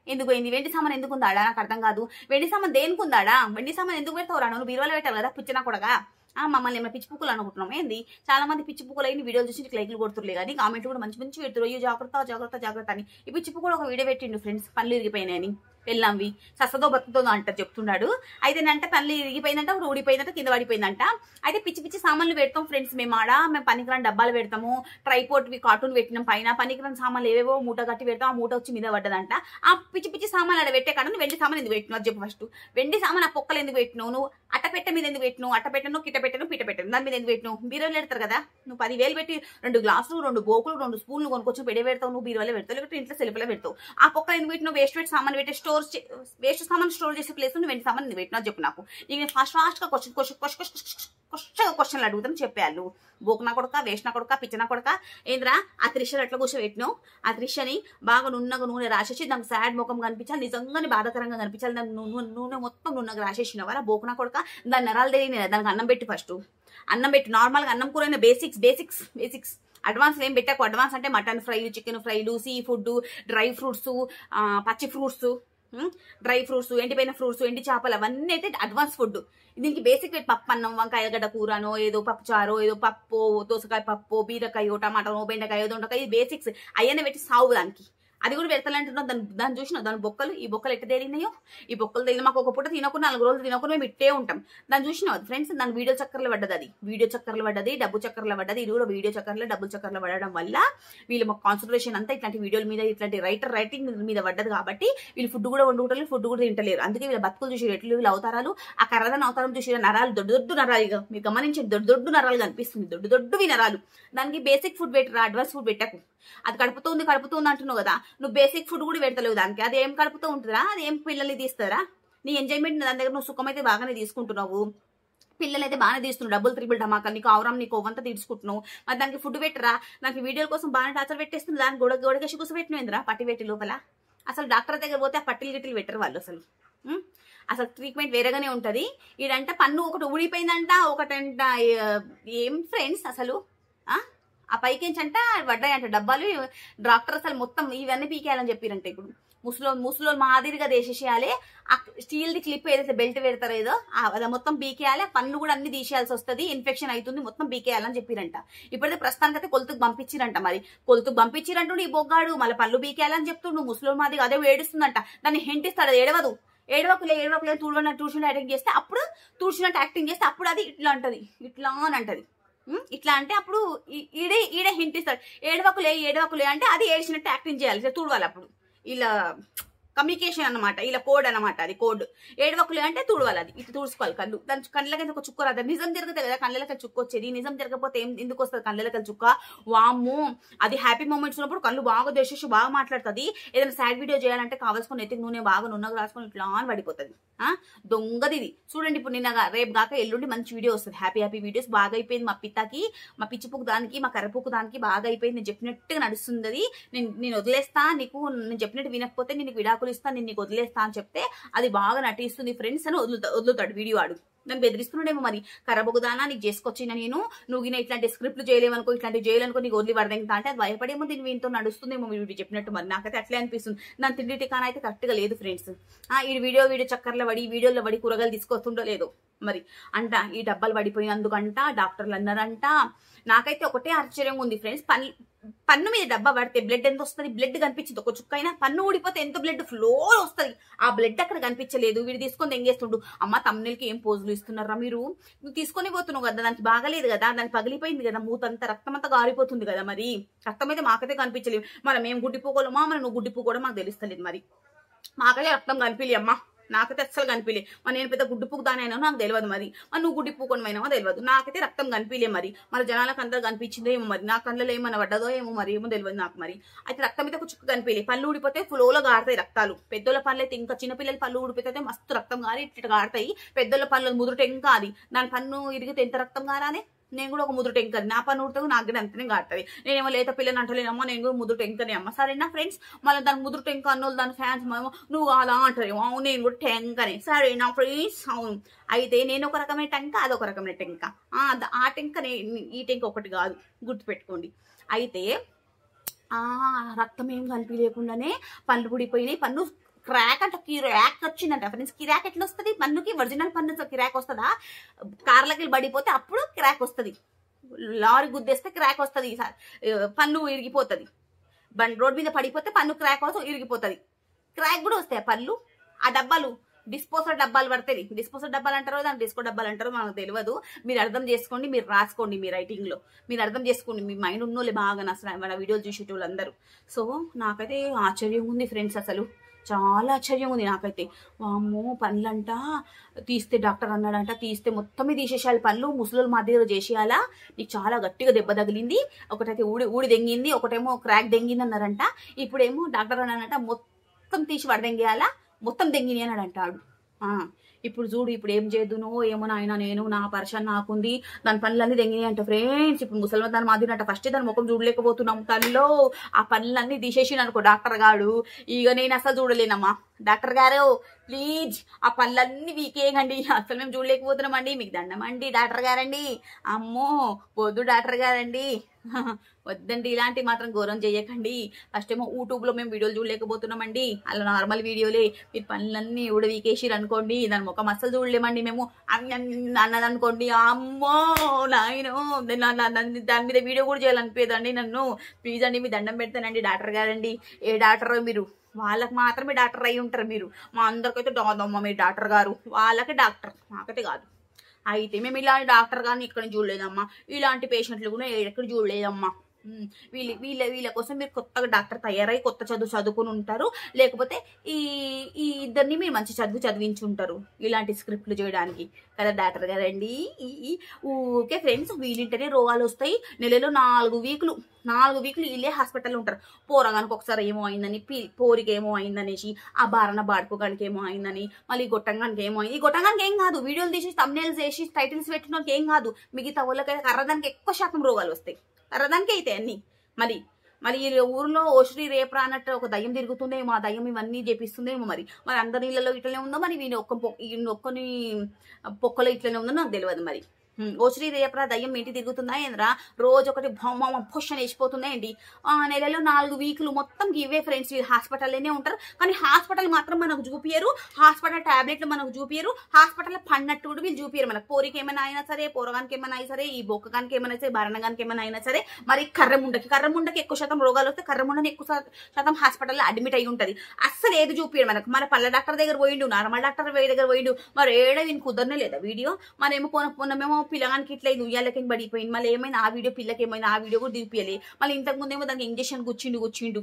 [SPEAKER 1] ఎందుకు ఏంది వెండి సామాన్ ఎందుకు ఉందాడా నాకు అర్థం కాదు. వెండి సామాన్ దేనికి ఉందాడా వెండి సామాన్ ఎందుకు పెడతావు నువ్వు బీరువాలో పెట్టాలి కదా పిచ్చినా కూడా ఆ మమ్మల్ని ఏమైనా పిచ్చి పుక్కులు అనుకుంటున్నాం? ఏంది? చాలా మంది పిచ్చి పుక్కులు అయిన వీడియోలు చూసి నీకు లైక్లు కొడుతులే కానీ కామెంట్ కూడా మంచి మంచి పెడుతురు అయ్యో జాగ్రత్త జాగ్రత్త జాగ్రత్త అని. ఈ పిచ్చి పుక్కులు ఒక వీడియో పెట్టిండు ఫ్రెండ్స్ పనులు ఇరిగిపోయినాయని. పెళ్ళాంవి. సస్తతో బతుకుతో అంట చెప్తున్నాడు. అయితే అంటే తల్లి ఇరిగిపోయిందంట ఊడిపోయిందంట కింద పడిపోయిందంట. అయితే పిచ్చి పిచ్చి సామాన్లు పెడతాం ఫ్రెండ్స్ మేము ఆడ. మేము పనికిరాని డబ్బాలు పెడతాము. ట్రైపోర్ట్వి కార్టూన్ పెట్టినాం పైన. పనికిరాని సామాన్లు ఏవేవో మూట కట్టి పెడతాం. ఆ మూట వచ్చి మీద పడ్డదంట. ఆ పిచ్చి పిచ్చి సామాన్లు ఆడ పెట్టే కాడ నువ్వు వెండి సామాన్ ఎందుకు పెట్టినావు? చెప్పు ఫస్ట్ వెండి సామాన్ ఆ పొక్కలు ఎందుకు పెట్టినావు? నువ్వు అట్టపెట్ట మీద ఎందుకు పెట్టినావు? అట్టపెట్టను కిట పెట్టను పిట పెట్టను. దాని మీద ఎందుకు పెట్టినావు? బీరోలు పెడతారు కదా. నువ్వు పదివేలు పెట్టి రెండు గ్లాసులు రెండు గోకులు రెండు స్పూన్లు కొనుక్కొచ్చి పెడే పెడతావు. నువ్వు బీరోలే పెడతావు లేకపోతే ఇంట్లో సెల్ఫ్లో పెడతావు. ఆ పొక్కలు ఎందుకు పెట్టినావు? వేస్ట్ పెట్టి సామాన్ పెట్టే స్టోర్ స్టోర్ వేస్ట్ సామాన్ స్టోర్ చేసే ప్లేస్ నువ్వు వెండి సామాన్ పెట్టినా చెప్పు నాకు. నేను ఫాస్ట్ ఫాస్ట్గా క్వశ్చన్ క్వశ్చన్ క్వశ్చన్ క్వశ్చన్గా క్వశ్చన్లు అడుగుతాను చెప్పాళ్ళు బోకున కొడక వేసిన కొడక పిచ్చిన కొడక ఏంద్రా ఆ త్రిషలు ఎట్లా కూర్చోబెట్టినావు? ఆ త్రిషని బాగా నున్నగా నూనె రాసేసి దానికి సాడ్ ముఖం కనిపించాలి నిజంగానే బాధాకరంగా కనిపించాలి దాని నూనె నూనె మొత్తం నున్నగా రాసేసినవారా? బోకనా కొడక దాని నరాలు తెలియని దానికి అన్నం పెట్టి ఫస్ట్ అన్నం పెట్టి నార్మల్గా అన్నం కూరైన బేసిక్స్ బేసిక్స్ బేసిక్స్ అడ్వాన్స్ ఏం పెట్టాకు అడ్వాన్స్ అంటే మటన్ ఫ్రై చికెన్ ఫ్రైలు సీ ఫుడ్ డ్రై ఫ్రూట్స్ పచ్చి ఫ్రూట్స్ డ్రై ఫ్రూట్స్ ఎండిపోయిన ఫ్రూట్స్ ఎండి చేపలు అవన్నీ అయితే అడ్వాన్స్ ఫుడ్ దీనికి బేసిక్ పప్పు అన్నం వంకాయ గడ్డ కూరనో ఏదో పప్పు చారో ఏదో పప్పు దోసకాయ పప్పు బీరకాయో టమాటో బెండకాయ దొండకాయ బేసిక్స్ అయ్యనే పెట్టి సావు దానికి. అది కూడా పెడతానంటున్నావు దాని దాన్ని చూసిన దాని బొక్కలు ఈ బొక్కలు ఎట్ట తేలినాయో? ఈ బొక్కలు తేలి మాకు ఒక పూట తినకుండా నాలుగు రోజులు తినకుండా మేము ఇట్టే ఉంటాం. దాన్ని చూసినావు? ఫ్రెండ్స్ దాని వీడియో చక్కర్లు పడ్డది అది. వీడియో చక్కర్లు పడ్డది డబ్బు చక్కర్లు పడ్డది. ఇది కూడా వీడియో చక్కర్లు డబ్బు చక్కర్లు పడడం వల్ల వీళ్ళు మాకు కాన్సన్ట్రేషన్ అంతా ఇట్లాంటి వీడియోల మీద ఇట్లాంటి రైటర్ రైటింగ్ మీద పడ్డది కాబట్టి వీళ్ళు ఫుడ్ కూడా వండుకుంటలేరు ఫుడ్ కూడా తింటలేరు. అందుకే వీళ్ళ బతుకులు చూసి ఎట్లు వీళ్ళు అవతారాలు? ఆ కర్రదన అవతారం చూసి నరాలు దొడ్డు దొడ్డు నరాలు ఇక మీరు గమనించండి దొడ్డు దొడ్డు నరాలు కనిపిస్తుంది. దొడ్డు దొడ్డువి నరాలు. దానికి బేసిక్ ఫుడ్ పెట్టరా అడ్వాన్స్ ఫుడ్ పెట్టకు. అది కడుపుతుంది కడుపుతుంది అంటున్నావు కదా. నువ్వు బేసిక్ ఫుడ్ కూడా పెడతలేవు దానికి. అది ఏం కడుపుతూ ఉంటుందా? అది ఏం పిల్లల్ని తీస్తారా? నీ ఎంజాయ్మెంట్ దాని దగ్గర నువ్వు సుఖమైతే బాగానే తీసుకుంటున్నావు. పిల్లలు అయితే బాగానే తీస్తున్నావు డబ్బులు త్రిబుల్ ధమాకా నీకు అవరం నీకు ఒవ్వంతా తీసుకుంటున్నావు మరి దానికి ఫుడ్ పెట్టరా? నాకు వీడియోల కోసం బాగానే టార్చర్ పెట్టేస్తుంది దాని గొడవ గొడగసి కూసబెట్టినవేంద్రా పట్టి పెట్టి లోపల. అసలు డాక్టర్ దగ్గర పోతే ఆ పట్టిలు గిట్టిలు పెట్టరు వాళ్ళు అసలు. అసలు ట్రీట్మెంట్ వేరేగానే ఉంటుంది. ఈడంట పన్ను ఒకటి ఊడిపోయిందంట. ఒకటంట ఏం ఫ్రెండ్స్ అసలు? ఆ పైకించంట పడ్డాయంట డబ్బాలు డాక్టర్ అసలు మొత్తం ఇవన్నీ పీకేయాలని చెప్పిరంట ఇప్పుడు. ముసలో ముసలో మాదిరిగా దేశేసేయాలి ఆ స్టీల్ ది క్లిప్ ఏదైతే బెల్ట్ పెడతారో ఏదో ఆ- అది మొత్తం బీకేయాలి పన్ను కూడా అన్ని తీసేయాల్సి వస్తుంది ఇన్ఫెక్షన్ అవుతుంది మొత్తం బీకేయాలని చెప్పిరంట. ఇప్పుడైతే ప్రస్తుతానికి అయితే కొలుతుకు పంపించిరంట మరి. కొలుతుకు పంపించిరంటు ఈ బొగ్గాడు మళ్ళీ పళ్ళు బీకేయాలని చెప్తుండు ముసలో మాదిరిగా అదే ఏడుస్తుందంట. దాన్ని హెంటిస్తాడు అది ఏడవదు. ఏడవకులే ఏడవకులే తుడవన ట్యూషన్ యాక్టింగ్ చేస్తే అప్పుడు ట్యూషన్ యాక్టింగ్ చేస్తే అప్పుడు అది ఇట్లా అంటది ఇట్లా అని అంటది. ఇట్లా అంటే అప్పుడు ఈ- ఈడే ఈడే హింట్ ఇస్తాడు. ఏడవకులే ఏడవకులే అంటే అది ఏడిచినట్టు యాక్టింగ్ చేయాలి. ఇట్లా తుడవాలి అప్పుడు. ఇలా కమ్యూనికేషన్ అన్నమాట ఇలా కోడ్ అన్నమాట అది కోడ్. ఏడవకులు అంటే తుడవాలి అది ఇటు తుడుచుకోవాలి కళ్ళు. దాని కళ్ళకి ఒక చుక్క రాదు. నిజం జరిగితే కదా కళ్ళకి చుక్క వచ్చేది. నిజం జరగకపోతే ఏం ఎందుకు వస్తుంది కళ్ళకి చుక్క? వాము అది హ్యాపీ మూమెంట్స్ ఉన్నప్పుడు కళ్ళు బాగా దేశేసి బాగా మాట్లాడుతుంది. ఏదైనా సాడ్ వీడియో చేయాలంటే కావాల్సుకుని ఎత్తికి నూనె బాగా నున్నగా రాసుకొని ఇట్లా అని పడిపోతుంది. ఆ? దొంగది ఇది. చూడండి ఇప్పుడు నిన్న రేపు కాక ఎల్లుండి మంచి వీడియో వస్తుంది. హ్యాపీ హ్యాపీ వీడియోస్ బాగా అయిపోయింది మా పిత్తకి మా పిచ్చిపుకు దానికి మా కర్రపుకు దానికి బాగా అయిపోయింది. నేను చెప్పినట్టుగా నడుస్తుంది నేను నేను వదిలేస్తా. నీకు నేను చెప్పినట్టు వినకపోతే నేను విడాకు డబ్బులు ఇస్తాను నేను నీకు వదిలేస్తా అని చెప్తే అది బాగా నటిస్తుంది ఫ్రెండ్స్ అని వదులుతా వదులుతాడు వీడియో ఆడు నన్ను బెదిరిస్తున్నాడేమో మరి. కరబొగుదానా నీకు చేసుకొచ్చిన నేను? నువ్వు గిన ఇట్లాంటి స్క్రిప్ట్లు చేయలేమనుకో ఇట్లాంటి చేయాలనుకో నీకు వదిలి పడదా అంటే అది భయపడేమో దీని వీటితో నడుస్తుందేమో మీరు చెప్పినట్టు మరి. నాకైతే అట్లే అనిపిస్తుంది. నా తిండి టికానా అయితే కరెక్ట్గా లేదు ఫ్రెండ్స్. ఈ వీడియో వీడియో చక్కర్లో పడి వీడియోలో పడి కూరగాయలు తీసుకొస్తుండో లేదో మరి. అంట ఈ డబ్బాలు పడిపోయినందుకంట డాక్టర్లు అన్నారంట నాకైతే ఒకటే ఆశ్చర్యంగా ఉంది ఫ్రెండ్స్. పని పన్ను మీద డబ్బా పడితే బ్లడ్ ఎంత వస్తుంది? బ్లడ్ కనిపించింది. ఒక చుక్క అయినా పన్ను ఊడిపోతే ఎంత బ్లడ్ ఫ్లో వస్తుంది? ఆ బ్లడ్ అక్కడ కనిపించలేదు. వీడు తీసుకొని ఎంగేస్తుండు అమ్మ తమ్ముళ్ళకి ఏం పోజులు ఇస్తున్నారా మీరు? నువ్వు తీసుకొని పోతున్నావు కదా. దానికి బాగలేదు కదా. దానికి పగిలిపోయింది కదా. మూతంతా రక్తం అంతా గారిపోతుంది కదా మరి. రక్తం అయితే మాకైతే కనిపించలేదు. మనం ఏం గుడ్డిపోగలమా మరి నువ్వు గుడ్డిపోకూడదు మాకు తెలుస్తలేదు మరి. మాకైతే రక్తం కనిపించలే అమ్మా. నాకైతే అస్సలు కనిపించలే మరి నేను పెద్ద గుడ్డు పుక్కుదానైనా నాకు తెలియదు మరి. మరి నువ్వు గుడ్డి పూకొనమైనా తెలియదు నాకైతే రక్తం కనిపించలే మరి. మరి జనాలకు అందరూ కనిపించిందో ఏమో మరి. నా కళ్ళలో ఏమైనా పడ్డదో ఏమో మరి ఏమో తెలియదు నాకు మరి. అయితే రక్తం అయితే ఒక చుక్క కనిపించలే పళ్ళు ఊడిపోతే ఫ్లోలో గారుతాయి రక్తాలు. పెద్దోళ్ళ పళ్ళు అయితే ఇంకా చిన్నపిల్లల పళ్ళు ఊడిపోతే మస్తు రక్తం గారి ఇట్లా గారుతాయి. పెద్దోళ్ళ పళ్ళు ముదురుట ఇంకా అది. దాని పన్ను ఇరిగితే ఎంత రక్తం గారానే? నేను కూడా ఒక ముదురు టెంకర్ నా పని ఉడుతుంది నాకు కూడా అంతనే కాడుతుంది నేనేమో లేత పిల్లని అంటలేనమ్మా నేను కూడా ముదురు టెంకనే అమ్మ. సరేనా ఫ్రెండ్స్? మళ్ళీ దాని ముదురు టెంక అన్నోళ్ళు దాని ఫ్యాన్స్ ఏమో నువ్వు అలా అంటారేమో అవును నేను కూడా టెంకనే సరేనా ఫ్రెండ్స్? అవును. అయితే నేను ఒక రకమైన టెంక అదొక రకమైన టెంక. ఆ టెంకనే ఈ టెంక ఒకటి కాదు. గుర్తుపెట్టుకోండి. అయితే ఆ రక్తం ఏం కలిపి లేకుండానే పళ్ళు పుడిపోయినాయి పన్ను క్రాక్ అంట కిరాక్ వచ్చిందంట. ఫ్రెండ్స్ కిరాక్ ఎట్లా వస్తుంది? పన్నుకి ఒరిజినల్ పన్ను కిరాక్ వస్తుందా? కార్లకి పడిపోతే అప్పుడు క్రాక్ వస్తుంది. లారీ గుద్దేస్తే క్రాక్ వస్తుంది. పన్ను ఇరిగిపోతుంది. బండి రోడ్ మీద పడిపోతే పన్ను క్రాక్ వస్తుంది ఇరిగిపోతుంది. క్రాక్ కూడా వస్తాయి పళ్ళు? ఆ డబ్బాలు డిస్పోజల్ డబ్బాలు పడతాయి డిస్పోజల్ డబ్బాలు అంటారో దాని డిస్కో డబ్బాలు అంటారో మనకు తెలియదు. మీరు అర్థం చేసుకోండి మీరు రాసుకోండి మీ రైటింగ్లో మీరు అర్థం చేసుకోండి మీ మైండ్ ఉన్నోళ్ళు బాగా అసలు మన వీడియోలు చూసేటోళ్ళందరూ సో నాకైతే ఆశ్చర్యం ఉంది ఫ్రెండ్స్ అసలు. చాలా ఆశ్చర్యం ఉంది నాకైతే. వామ్మో పనులంట? తీస్తే డాక్టర్ అన్నాడంట తీస్తే మొత్తమే తీసేసేయాలి పళ్ళు ముసలు మా దగ్గర చేసేయాలా? నీకు చాలా గట్టిగా దెబ్బ తగిలింది ఒకటైతే ఊడి ఊడి దెంగింది ఒకటేమో క్రాక్ దెంగింది అన్నారంట. ఇప్పుడేమో డాక్టర్ అన్నాడంట మొత్తం తీసి వడదెంగేయాలా? మొత్తం దెంగిని అన్నాడు అంటాడు ఆ, ఇప్పుడు చూడు ఇప్పుడు ఏం చేద్దునో ఏమో నాయన నేను నా పరిశాన్ నాకుంది. దాని పనులన్నీ తెంగినాయి అంట ఫ్రెండ్స్. ఇప్పుడు ముసలిమ దాని మాదిరినట్ట ఫస్ట్ దాని ముఖం చూడలేకపోతున్నాం తల్లిలో. ఆ పనులన్నీ తీసేసి అనుకో డాక్టర్ గాడు. ఇక నేను అసలు చూడలేనమ్మా. డాక్టర్ గారు ప్లీజ్ ఆ పనులన్నీ వీకేయండి. అసలు మేము చూడలేకపోతున్నామండి. మీకు దండమండి డాక్టర్ గారండి. అమ్మో వద్దు డాక్టర్ గారండి. [laughs] వద్దండి ఇలాంటి మాత్రం ఘోరం చేయకండి ఫస్ట్ ఏమో యూట్యూబ్లో మేము వీడియోలు చూడలేకపోతున్నామండి. అలా నార్మల్ వీడియోలే. మీరు పనులన్నీ ఊడ వీకేసిరు అనుకోండి దాని ముఖం అస్సలు చూడలేమండి మేము. అన్నది అనుకోండి అమ్మో నాయనో నా- దాని మీద వీడియో కూడా చేయాలనిపోయేదండి నన్ను. ప్లీజ్ అండి మీ దండం పెడతానండి డాక్టర్ గారండి. ఏ డాక్టర్ మీరు? వాళ్ళకి మాత్రమే డాక్టర్ అయి ఉంటారు మీరు. మా అందరికైతే దాదమ్మ మీ డాక్టర్ గారు. వాళ్ళకి డాక్టర్. మాకైతే కాదు. అయితే మేము ఇలాంటి డాక్టర్ గారిని ఇక్కడ చూడలేదమ్మా. ఇలాంటి పేషెంట్లు కూడా ఎక్కడ చూడలేదమ్మా. వీళ్ళ వీళ్ళ వీళ్ళ కోసం మీరు కొత్తగా డాక్టర్ తయారై కొత్త చదువు చదువుకుని ఉంటారు. లేకపోతే ఈ ఈ ఇద్దరిని మీరు మంచి చదువు చదివించి ఉంటారు ఇలాంటి స్క్రిప్ట్లు చేయడానికి. కదా డాక్టర్ కదండి ఈ- ఈ ఫ్రెండ్స్ వీళ్ళింటనే రోగాలు వస్తాయి. నెలలో నాలుగు వీకులు నాలుగు వీకులు వీళ్ళే హాస్పిటల్లో ఉంటారు. పోరగానికి ఒకసారి ఏమో అయిందని పోరికి ఏమో అయిందనేసి ఆ బారన బాడుకోగానికి ఏమో అయిందని మళ్ళీ గొట్టంగానికి ఏమో అయింది. ఈ గొట్టంగానికి ఏం కాదు వీడియోలు తీసి తమ్నేల్స్ వేసి టైటిల్స్ పెట్టినకి ఏం కాదు. మిగతా వాళ్ళకైతే కర్రదానికి ఎక్కువ శాతం రోగాలు వస్తాయి. కర్రదానికి అయితే అన్ని. మరి మరి ఈ ఊర్లో ఓశ్రీ రేపు అన్నట్టు ఒక దయ్యం తిరుగుతుందేమో ఆ దయ్యం ఇవన్నీ చేపిస్తుందేమో మరి. మరి అందరి ఇళ్ళలో ఇట్లనే ఉందో మరి? వీని ఒక్క పొ- ఈయన ఒక్కని పొక్కలో ఇట్లనే ఉందో నాకు తెలియదు మరి. ఓ ఓశ్రీ రేపరా దయ్యం ఇంటి తిరుగుతుందా ఏంద్రా? రోజు ఒకటి భౌమ పుష్ణ వేసిపోతుందా ఆ నెలలో నాలుగు వీకులు మొత్తం ఇవే ఫ్రెండ్స్ వీళ్ళు హాస్పిటల్లోనే ఉంటారు. కానీ హాస్పిటల్ మాత్రం మనకు చూపియరు హాస్పిటల్ టాబ్లెట్లు మనకు చూపియరు హాస్పిటల్ పన్నట్టు కూడా వీళ్ళు చూపియరు మనకు పోరికి ఏమైనా అయినా సరే పోరగానికి ఏమైనా అయినా సరే ఈ బొక్కగానికి ఏమైనా సరే భరణగానికి ఏమైనా అయినా సరే మరి కర్రముండకి కర్రముండకి ఎక్కువ శాతం రోగాలు వస్తే కర్రముండని ఎక్కువ శాతం హాస్పిటల్లో అడ్మిట్ అయి ఉంటది. అస్సలు ఏది చూపియరు మనకు. మన పళ్ళ డాక్టర్ దగ్గర పోయిండు నార్మల్ డాక్టర్ దగ్గర పోయిండు. మరి ఏడ వీని కుదరనే లేదా వీడియో? మరేమో పోన పోనమేమో పిల్లగానికి ఇట్లా ఇది ఉయ్యాలకి పడిపోయింది? మళ్ళీ ఏమైనా ఆ వీడియో పిల్లకి ఏమైనా ఆ వీడియో కూడా దిగిపోయాలి మళ్ళీ ఇంతకుముందేమో దానికి ఇంజక్షన్ గుచ్చిండు గుచ్చిండు.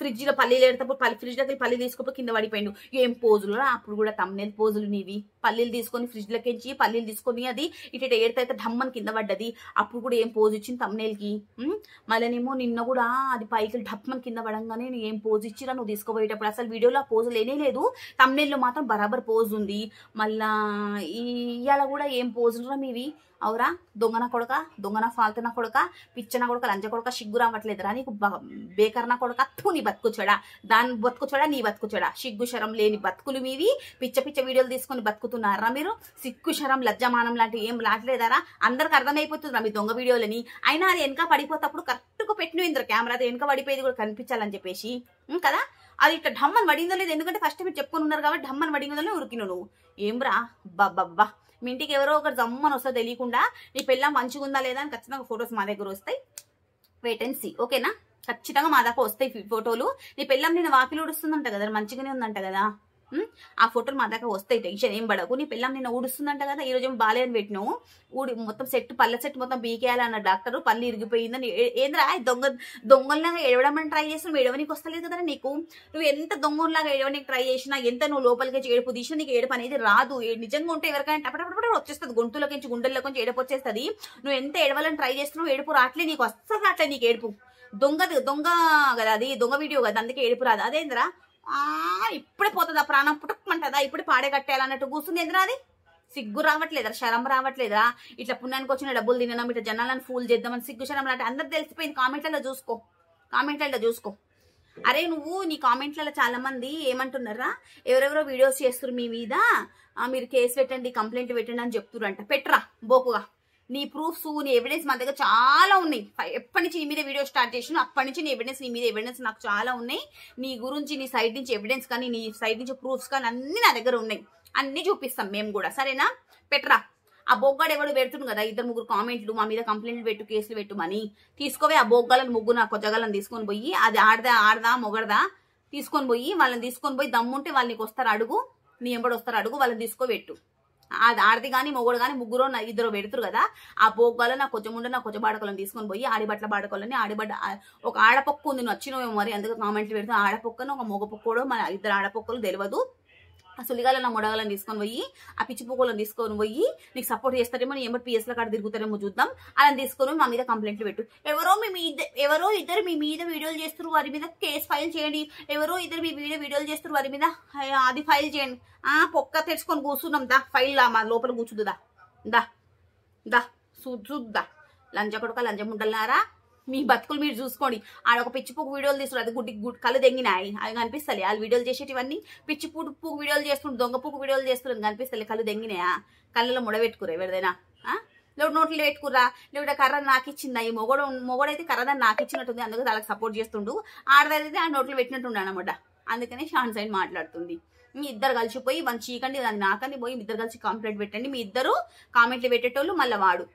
[SPEAKER 1] ఫ్రిడ్జ్లో పల్లీలు ఎడతప్పుడు పల్లి ఫ్రిడ్జ్లోకి పల్లి తీసుకోపో కింద పడిపోయిండు. ఏం పోజులు? రా? అప్పుడు కూడా తమ్నేల్ పోజులు నీవి. పల్లీలు తీసుకొని ఫ్రిడ్జ్లోకి ఎంచి పల్లీలు తీసుకొని అది ఇటు ఇటు ఏడితే ఢమ్మని కింద పడ్డది. అప్పుడు కూడా ఏం పోజ్ ఇచ్చింది తమ్నేల్కి మళ్ళీనేమో నిన్న కూడా అది పైకి ఢప్పని కింద పడంగానే నేను ఏం పోజ్ ఇచ్చిరా నువ్వు తీసుకుపోయేటప్పుడు? అసలు వీడియోలో ఆ పోజ్ లేనే లేదు. తమ్నేల్లో మాత్రం బరాబర్ పోజు ఉంది. మళ్ళా ఇవాళ కూడా ఏం పోజులురా మీ మీవి? అవురా? దొంగన కొడక? దొంగన ఫాల్తున్న కొడక? పిచ్చన కొడక? లంచ కొడక? సిగ్గు రావట్లేదురా నీకు బేకర్న కొడక? తూ నీ బతుకుచడా. దాని బతుకుచడా నీ బతుకుచడా. సిగ్గు శరం లేని బతుకులు మీవి. పిచ్చ పిచ్చ వీడియోలు తీసుకొని బతుకుతున్నారా మీరు? సిగ్గు శరం లజ్జమానం లాంటివి ఏం లాట్లేదారా అందరికి అర్థమైపోతుందిరా మీ దొంగ వీడియోలని. అయినా అది వెనక పడిపోతప్పుడు కరెక్ట్గా పెట్టిన ఇంద్ర కెమెరా అది వెనక పడిపోయేది కూడా కనిపించాలని చెప్పేసి. కదా? అది ఇట్లా ఢమ్మని పడిందో లేదు ఎందుకంటే ఫస్ట్ మీరు చెప్పుకొని ఉన్నారు కాబట్టి ఢమ్మని పడిందో ఉరికిన నువ్వు. రా? బాబ్బా మీ ఇంటికి ఎవరో ఒకరు జమ్మని వస్తా తెలియకుండా నీ పిల్ల మంచిగా ఉందా లేదా అని ఖచ్చితంగా ఫొటోస్ మా దగ్గర వస్తాయి. వెయిట్ అండ్ సీ ఓకేనా ఖచ్చితంగా మా దాకా వస్తాయి ఫోటోలు. నీ పిల్లం నేను వాకిలు ఉడుస్తుందంట కదా మంచిగానే ఉందంట కదా? ఆ ఫోటోలు మా దాకా వస్తాయి టెన్షన్ ఏం పడకు. నీ పిల్లం నిన్న ఊడుస్తుందంట కదా ఈ రోజు ఏమో బాలే అని పెట్టినావు. ఊడి మొత్తం సెట్ పళ్ళ సెట్ మొత్తం బీకేయాలన్న డాక్టర్ పళ్ళు ఇరిగిపోయిందని ఏంద్రా దొంగ దొంగలాగా ఎడవడమని ట్రై చేస్తున్నావు ఎడవనికి వస్తలేదు కదా నీకు. నువ్వు ఎంత దొంగలాగా ఏడవనికి ట్రై చేసినా ఎంత నువ్వు లోపలికి ఏడుపు తీసినా నీకు ఏడుపు అనేది రాదు. నిజంగా ఉంటే ఎవరికైనా టపటపట వచ్చేస్తుంది గొంతులోకి నుంచి గుండెల్లోకి ఏడుపు వచ్చేస్తుంది. నువ్వు ఎంత ఏడవాలని ట్రై చేస్తున్నావు ఏడుపు రాట్లే నీకు వస్తుంది రాట్లే నీకు ఏడుపు. దొంగది దొంగ కదా అది దొంగ వీడియో కదా అందుకే ఏడుపు రాదు. అదేంద్రా ఆ ఇప్పుడే పోతుందా ప్రాణం. పుట్టుకుంటుందా? ఇప్పుడే పాడే కట్టేయాలన్నట్టు కూర్చుంది ఎందుకు అది సిగ్గు రావట్లేదా? శరం రావట్లేదా? ఇట్లా పుణ్యానికి వచ్చిన డబ్బులు తినడం ఇట్లా జనాలను ఫూల్ చేద్దామని సిగ్గు శరం లాంటి అందరు తెలిసిపోయింది. కామెంట్లలో చూసుకో. కామెంట్లలో చూసుకో. అరే నువ్వు నీ కామెంట్లలో చాలా మంది ఏమంటున్నారా? ఎవరెవరో వీడియోస్ చేస్తారు మీ మీద? ఆ, మీరు కేసు పెట్టండి కంప్లైంట్ పెట్టండి అని చెప్తురంట పెట్రా బోకుగా. నీ ప్రూఫ్స్ నీ ఎవిడెన్స్ మా దగ్గర చాలా ఉన్నాయి. ఎప్పటి నుంచి నీ మీద వీడియో స్టార్ట్ చేసిన అప్పటి నుంచి నీ ఎవిడెన్స్ నీ మీద ఎవిడెన్స్ నాకు చాలా ఉన్నాయి. నీ గురించి నీ సైడ్ నుంచి ఎవిడెన్స్ కానీ నీ సైడ్ నుంచి ప్రూఫ్స్ కానీ అన్ని నా దగ్గర ఉన్నాయి. అన్ని చూపిస్తాం మేము కూడా. సరేనా? పెట్రా. ఆ బొగ్గాడు ఎవడు పెడుతుంది కదా? ఇద్దరు ముగ్గురు కామెంట్లు మా మీద కంప్లైంట్లు పెట్టు కేసులు పెట్టుమని తీసుకోవే ఆ బొగ్గాలను ముగ్గురు నా కొత్తగాలను తీసుకొని పోయి అది ఆడదా ఆడదా మొగడదా? తీసుకొని పోయి వాళ్ళని తీసుకొని పోయి దమ్ముంటే వాళ్ళు నీకు వస్తారు అడుగు నీ ఎంబడి వస్తారు అడుగు వాళ్ళని తీసుకోబెట్టు ఆడది కానీ మొగుడు కానీ ముగ్గురు ఇద్దరు పెడుతురు కదా. ఆ బొగ్గాలు నా కొంచెం ఉండే నా కొంచెం బాడకలను తీసుకొని పోయి ఆడిబట్ల బాడకలని ఆడిబట్ట ఒక ఆడపొక్క ఉంది నువ్వు మరి. ఎందుకు కామెంట్లు పెడుతూ ఆడపొక్కను ఒక మొగ పొక్కడు మన ఇద్దరు ఆడపొక్కలు తెలియదు. ఆ సులిగాల మొడగాలను తీసుకొని పోయి ఆ పిచ్చి పువ్వులను తీసుకొని పోయి నీకు సపోర్ట్ చేస్తారేమో నీ ఎంబర్ పిఎస్ల కాడ తిరుగుతారేమో చూద్దాం అలా తీసుకొని మా మీద కంప్లైంట్లు పెట్టు. ఎవరో మీ ఎవరో ఇద్దరు మీ మీద వీడియోలు చేస్తారు వారి మీద కేసు ఫైల్ చేయండి. ఎవరో ఇద్దరు మీ మీద వీడియోలు చేస్తారు వారి మీద అది ఫైల్ చేయండి. ఆ పొక్క తెచ్చుకొని కూర్చున్నాం దా ఫైల్ మా లోపల కూర్చుందా దా. దా చూద్దా. లంచ కొడుక లంచ ముండలారా మీ బతుకులు మీరు చూసుకోండి. ఆడ ఒక పిచ్చి వీడియోలు తీసుకున్నారు అది గుడ్డి గుడ్ కళ్ళు తెంగినాయి. అవి కనిపిస్తలే. వాళ్ళు వీడియోలు చేసేటివన్నీ పిచ్చి పువ్వు వీడియోలు చేస్తుండ్రు. దొంగ పువ్వు వీడియోలు చేస్తున్నారు కనిపిస్తలే. కళ్ళు తెంగినాయా? కళ్ళలో ముడబెట్టుకురా ఎవరిదైనా? ఆ? లేకపోతే నోట్లు పెట్టుకురా లేకపోతే కర్ర నాకు ఇచ్చిందా ఈ మొగడు మొగడైతే కర్రదని నాకు ఇచ్చినట్టుంది అందుకే వాళ్ళకి సపోర్ట్ చేస్తుండు. ఆడదైతే ఆ నోట్లు పెట్టినట్టుండు అనమాట అందుకనే షాన్ సైన్ మాట్లాడుతుంది. మీ ఇద్దరు కలిసిపోయి వన్ చీకండి దాన్ని నాకండి పోయి మీ ఇద్దరు కలిసి కంప్లైంట్ పెట్టండి. మీ ఇద్దరు కామెంట్లు పెట్టేటోళ్ళు మళ్ళీ వాడు.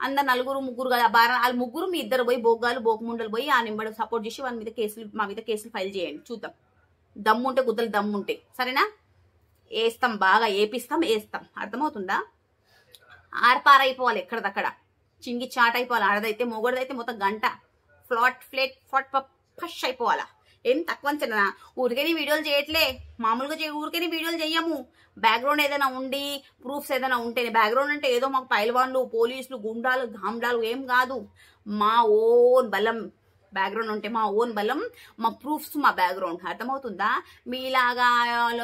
[SPEAKER 1] అందరు నలుగురు ముగ్గురు కదా బారా వాళ్ళు ముగ్గురు మీ ఇద్దరు పోయి బోగాలు బోకముండలు పోయి ఆ నింబడి సపోర్ట్ చేసి వాళ్ళ మీద కేసులు మా మీద కేసులు ఫైల్ చేయండి చూద్దాం. దమ్ముంటే గుద్దలు దమ్ముంటే. సరేనా? వేస్తాం బాగా ఏపిస్తాం వేస్తాం అర్థమవుతుందా? ఆర్పారైపోవాలి ఎక్కడదక్కడ. చింగి చాట్ అయిపోవాలి ఆడదైతే మొగడదైతే మొత్తం గంట. ఫ్లాట్ ఫ్లేట్ ఫ్లాట్ ఫష్ అయిపోవాలా? ఏం తక్కువ అంచనా? ఊరికని వీడియోలు చేయట్లే. మామూలుగా ఊరికేని వీడియోలు చేయము బ్యాక్గ్రౌండ్ ఏదైనా ఉండి ప్రూఫ్స్ ఏదైనా ఉంటే బ్యాక్గ్రౌండ్ అంటే ఏదో మాకు పైల్వాన్లు పోలీసులు గుండాలు గాండాలు ఏం కాదు. మా ఓన్ బలం. బ్యాక్గ్రౌండ్ ఉంటే మా ఓన్ బలం మా ప్రూఫ్స్ మా బ్యాక్గ్రౌండ్ అర్థమవుతుందా? మీలాగా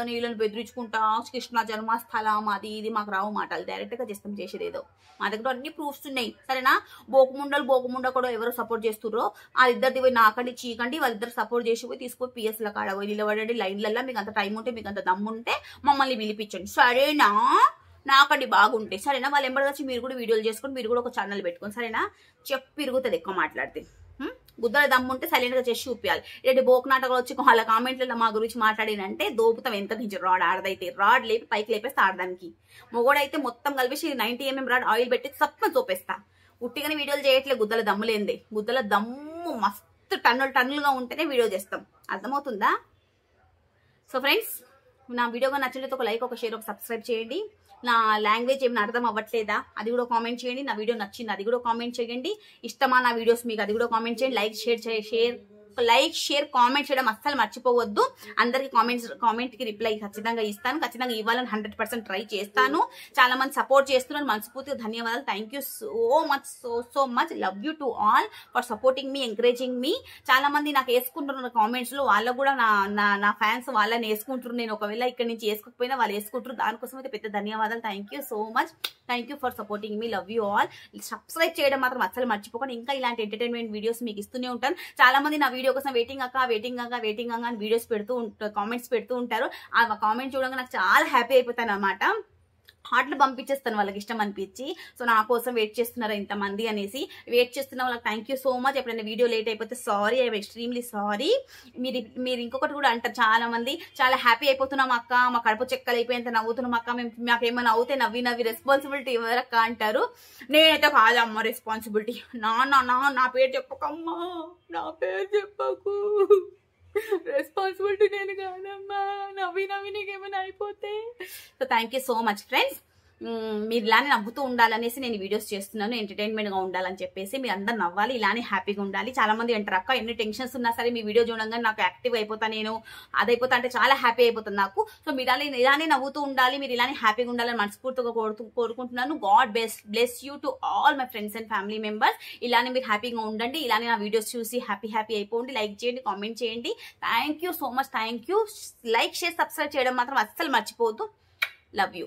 [SPEAKER 1] నీళ్ళని బెదిరించుకుంటా కృష్ణ జన్మస్థలం అది ఇది మాకు రావు మాటలు. డైరెక్ట్గా చేస్తాం చేసేదేదో. మా దగ్గర అన్ని ప్రూఫ్స్ ఉన్నాయి. సరేనా? బోకుముండలు బోకుముండ కూడా ఎవరు సపోర్ట్ చేస్తుర్రో వాళ్ళిద్దరిది పోయి నాకండి చీకండి వాళ్ళిద్దరు సపోర్ట్ చేసి పోయి తీసుకొని పిఎస్లో కాడ పోయి నిలబడండి. లైన్లల్లో మీకు అంత టైం ఉంటే మీకు అంత దమ్ము ఉంటే మమ్మల్ని పిలిపించండి. సరేనా? నాకండి బాగుంటే. సరేనా? వాళ్ళు ఎంబడి వచ్చి మీరు కూడా వీడియోలు చేసుకొని మీరు కూడా ఒక ఛానల్ పెట్టుకోండి సరేనా? చెప్పి పెరుగుతుంది ఎక్కువ మాట్లాడితే. గుద్దల దమ్ము ఉంటే సైలెంట్గా చేసి చూపించాలి ఇలాంటి బోక్ నాటకాలు వచ్చి వాళ్ళ కామెంట్లలో మా గురించి మాట్లాడినంటే దోపుతం ఎంత నుంచి రాడ్ ఆడదైతే రాడ్ లేపి పైకి లేపేస్తా ఆడదానికి. మొగోడైతే మొత్తం కలిపేసి నైన్టీ ఎంఎం రాడ్ ఆయిల్ పెట్టి సప్న చూపేస్తా. ఉట్టిగానే వీడియోలు చేయట్లే గుద్దల దమ్ము గుద్దల దమ్ము మస్తు టన్నులు టన్నులుగా ఉంటేనే వీడియో చేస్తాం. అర్థమవుతుందా? సో ఫ్రెండ్స్ నా వీడియో నచ్చినట్లయితే ఒక లైక్ ఒక షేర్ ఒక సబ్స్క్రైబ్ చేయండి. నా లాంగ్వేజ్ ఏమైనా అర్థం అవ్వట్లేదా? అది కూడా కామెంట్ చేయండి. నా వీడియో నచ్చింది అది కూడా కామెంట్ చేయండి. ఇష్టమా నా వీడియోస్ మీకు అది కూడా కామెంట్ చేయండి. Like share share like share comment చేయడం అస్సలు మర్చిపోవద్దు. అందరికి కామెంట్స్ కామెంట్కి రిప్లై ఖచ్చితంగా ఇస్తాను. ఖచ్చితంగా ఇవ్వాలని హండ్రెడ్ పర్సెంట్ ట్రై చేస్తాను. చాలా మంది సపోర్ట్ చేస్తున్నారు. మనస్ఫూర్తిగా ధన్యవాదాలు. Thank you so much so so much love you to all for supporting me encouraging me చాలా మంది నాకు వేసుకుంటున్నారు కామెంట్స్లో వాళ్ళకు కూడా నా నా ఫ్యాన్స్ వాళ్ళని వేసుకుంటారు నేను ఒకవేళ ఇక్కడ నుంచి వేసుకోకపోయినా వాళ్ళు వేసుకుంటారు దానికోసం అయితే పెద్ద ధన్యవాదాలు. Thank you so much thank you for supporting me love you all subscribe చేయడం మాత్రం అసలు మర్చిపోకండి. ఇంకా ఇలాంటి ఎంటర్టైన్మెంట్ వీడియోస్ మీకు ఇస్తూనే ఉంటాను. చాలా మంది నా వీడియో కోసం వెయిటింగ్ అక్క వెయిటింగ్ అక్క వెయిటింగ్ అక్క అని వీడియోస్ పెడుతూ కామెంట్స్ పెడుతూ ఉంటారు. ఆ కామెంట్ చూడగా నాకు చాలా హ్యాపీ అయిపోతాను అనమాట హార్ట్లు పంపించేస్తాను వాళ్ళకి ఇష్టం అనిపించి. సో నా కోసం వెయిట్ చేస్తున్నారు ఇంతమంది అనేసి వెయిట్ చేస్తున్న వాళ్ళకి థ్యాంక్ యూ సో మచ్ ఎప్పుడైనా వీడియో లేట్ అయిపోతే సారీ ఐఎమ్ ఎక్స్ట్రీమ్లీ సారీ మీరు మీరు ఇంకొకటి కూడా అంటారు చాలా మంది చాలా హ్యాపీ అయిపోతున్నాం అక్క మా కడుపు చెక్కలు అయిపోయేంత నవ్వుతున్నాం అక్క మేము మాకేమైనా అవుతే నవ్వి నవ్వి రెస్పాన్సిబిలిటీ ఇవ్వరక్క అంటారు. నేనైతే కాదమ్మ రెస్పాన్సిబిలిటీ నా నా నా నా పేరు చెప్పకమ్మా. నా పేరు చెప్పకు. రెస్పాన్సిబిలిటీ నేను కాదమ్మా. నవ్వి నవ్వి నీకేమైనా అయిపోతే? So thank you so much friends మీరు ఇలానే నవ్వుతూ ఉండాలనేసి నేను వీడియోస్ చేస్తున్నాను ఎంటర్టైన్మెంట్గా ఉండాలని చెప్పేసి మీరు అందరు నవ్వాలి ఇలానే హ్యాపీగా ఉండాలి. చాలా మంది అంటారు అక్క ఎన్ని టెన్షన్స్ ఉన్నా సరే మీ వీడియో చూడంగా నాకు యాక్టివ్ అయిపోతా నేను అదైపోతా అంటే చాలా హ్యాపీ అయిపోతుంది నాకు. సో మీరు ఇలానే ఇలానే నవ్వుతూ ఉండాలి మీరు ఇలానే హ్యాపీగా ఉండాలని మనస్ఫూర్తిగా కోరుతూ కోరుకుంటున్నాను. God best bless you to all my friends and family members. ఇలానే మీరు హ్యాపీగా ఉండండి ఇలానే నా వీడియోస్ చూసి హ్యాపీ హ్యాపీ అయిపోండి. లైక్ చేయండి కామెంట్ చేయండి. Thank you so much thank you. Like share subscribe చేయడం మాత్రం అస్సలు మర్చిపోవద్దు. Love you.